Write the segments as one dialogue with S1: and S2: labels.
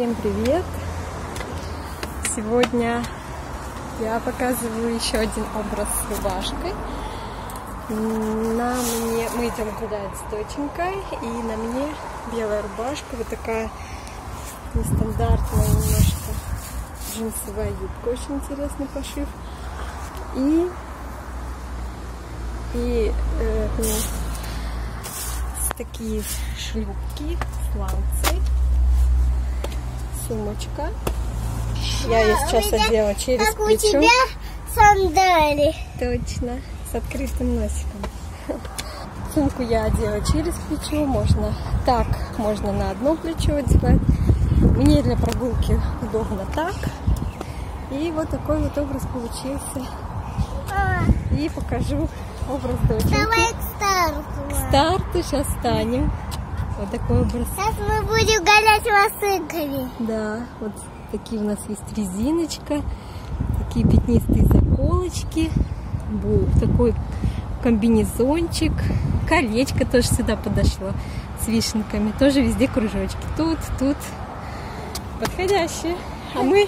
S1: Всем привет! Сегодня я показываю еще один образ с рубашкой. На мне, мы идем гулять с доченькой, и на мне белая рубашка, вот такая нестандартная немножко джинсовая юбка, очень интересный пошив. И, и э, такие шлюпки, сланцы сумочка. Я ее сейчас одела через
S2: как
S1: плечо.
S2: у тебя сандали.
S1: Точно, с открытым носиком. Сумку я одела через плечо, можно так, можно на одно плечо одевать. Мне для прогулки удобно так. И вот такой вот образ получился.
S2: А,
S1: И покажу образ доченьки.
S2: давай к старту.
S1: К старту сейчас станем. Вот такой образ.
S2: Сейчас мы будем гонять лосынками.
S1: Да, вот такие у нас есть резиночка, такие пятнистые заколочки, такой комбинезончик, колечко тоже сюда подошло с вишенками, тоже везде кружочки. Тут, тут подходящие. А мы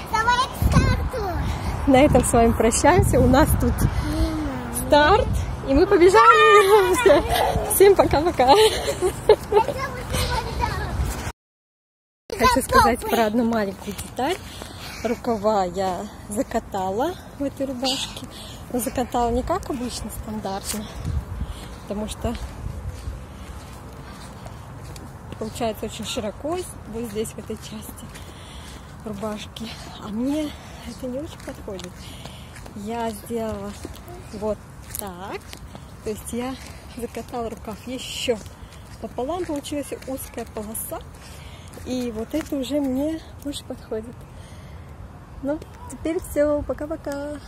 S1: на этом с вами прощаемся. У нас тут старт, и мы побежали. Все. Всем пока-пока. Хочу сказать про одну маленькую деталь. Рукава я закатала в этой рубашке. Но закатала не как обычно, стандартно. Потому что получается очень широко вот здесь, в этой части рубашки. А мне это не очень подходит. Я сделала вот так. То есть я закатала рукав еще пополам. Получилась узкая полоса. И вот это уже мне больше подходит. Ну, теперь все. Пока-пока.